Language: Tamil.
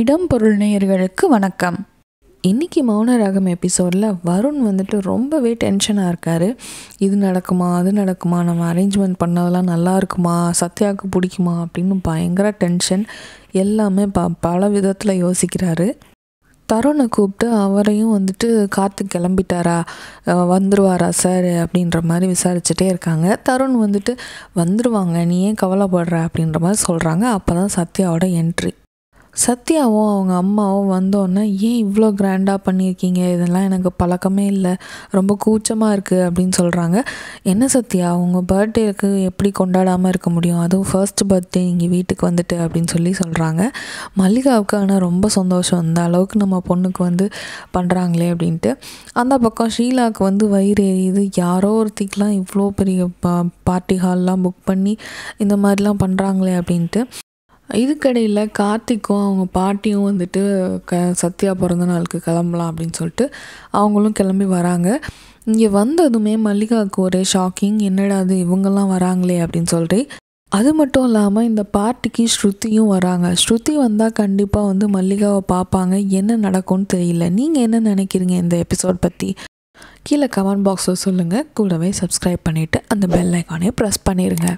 இடம் பொருள் நேயர்களுக்கு வணக்கம். இன்றைக்கி மௌன ராகம் எபிசோடில் வருண் வந்துட்டு ரொம்பவே டென்ஷனாக இருக்கார். இது நடக்குமா அது நடக்குமா நம்ம அரேஞ்ச்மெண்ட் பண்ணதெல்லாம் நல்லா இருக்குமா சத்யாவுக்கு பிடிக்குமா அப்படின்னு பயங்கர டென்ஷன் எல்லாமே ப பல விதத்தில் யோசிக்கிறாரு. தருணை கூப்பிட்டு அவரையும் வந்துட்டு கார்த்திக் கிளம்பிட்டாரா வந்துருவாரா சார் அப்படின்ற மாதிரி விசாரிச்சுட்டே இருக்காங்க. தருண் வந்துட்டு வந்துருவாங்க நீ ஏன் கவலைப்படுற? அப்படின்ற மாதிரி சொல்கிறாங்க அப்போ தான் சத்யாவோட என்ட்ரி சத்யாவும் அவங்க அம்மாவும் வந்தோன்னே ஏன் இவ்வளோ கிராண்டாக பண்ணியிருக்கீங்க? இதெல்லாம் எனக்கு பழக்கமே இல்லை. ரொம்ப கூச்சமாக இருக்குது அப்படின்னு சொல்கிறாங்க என்ன சத்யா உங்கள் பர்த்டேக்கு எப்படி கொண்டாடாமல் இருக்க முடியும்? அதுவும் ஃபர்ஸ்ட் பர்த்டே இங்கே வீட்டுக்கு வந்துட்டு அப்படின்னு சொல்லி சொல்கிறாங்க மல்லிகாவுக்கு ஆனால் ரொம்ப சந்தோஷம். இந்த அளவுக்கு நம்ம பொண்ணுக்கு வந்து பண்ணுறாங்களே அப்படின்ட்டு. அந்த பக்கம் ஷீலாவுக்கு வந்து வயிறு எரியுது. யாரோ ஒருத்திக்கெலாம் இவ்வளோ பெரிய பா பார்ட்டி ஹால்லாம் புக் பண்ணி இந்த மாதிரிலாம் பண்ணுறாங்களே அப்படின்ட்டு. இதுக்கடையில் கார்த்திக்கும் அவங்க பாட்டியும் வந்துட்டு க சத்யா பிறந்த நாளுக்கு கிளம்பலாம் அப்படின்னு சொல்லிட்டு அவங்களும் கிளம்பி வராங்க. இங்கே வந்ததுமே மல்லிகாவுக்கு ஒரே ஷாக்கிங் என்னடா அது இவங்கெல்லாம் வராங்களே அப்படின்னு சொல்லிட்டு. அது மட்டும் இல்லாமல் இந்த பார்ட்டிக்கு ஸ்ருதியும் வராங்க. ஸ்ருதி வந்தால் கண்டிப்பாக வந்து மல்லிகாவை பார்ப்பாங்க. என்ன நடக்கும்னு தெரியல. நீங்கள் என்ன நினைக்கிறீங்க இந்த எபிசோட் பற்றி கீழே கமெண்ட் பாக்ஸில் சொல்லுங்கள் கூடவே சப்ஸ்கிரைப் பண்ணிவிட்டு அந்த பெல் ஐக்கானே ப்ரெஸ் பண்ணிடுங்க